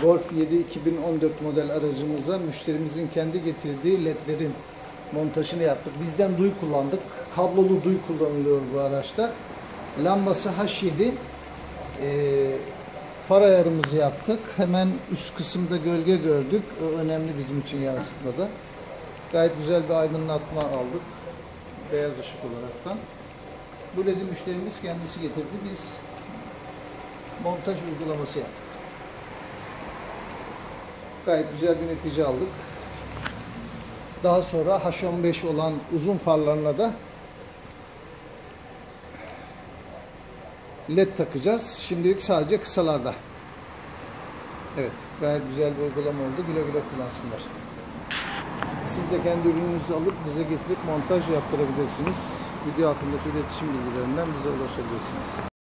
Golf 7 2014 model aracımıza müşterimizin kendi getirdiği ledlerin montajını yaptık. Bizden duy kullandık. Kablolu duy kullanılıyor bu araçta. Lambası H7 e, far ayarımızı yaptık. Hemen üst kısımda gölge gördük. O önemli bizim için yansıtmada. Gayet güzel bir aydınlatma aldık. Beyaz ışık olaraktan. Bu ledi müşterimiz kendisi getirdi. Biz montaj uygulaması yaptık. Gayet güzel bir netice aldık. Daha sonra H15 olan uzun farlarına da led takacağız. Şimdilik sadece kısalarda. Evet, gayet güzel bir uygulama oldu. Güle güle kullansınlar. Siz de kendi ürününüzü alıp bize getirip montaj yaptırabilirsiniz. Video altındaki iletişim bilgilerinden bize ulaşabilirsiniz.